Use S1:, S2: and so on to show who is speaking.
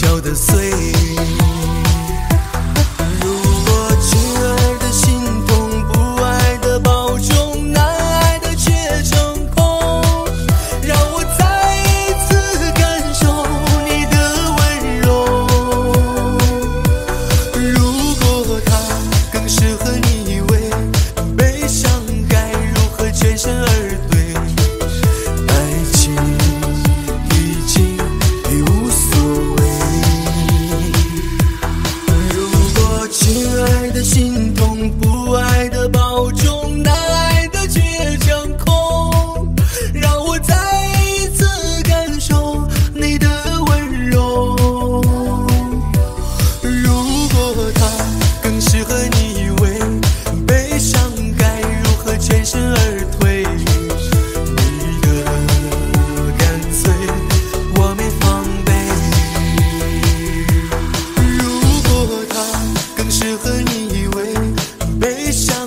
S1: 悄悄地碎。wish I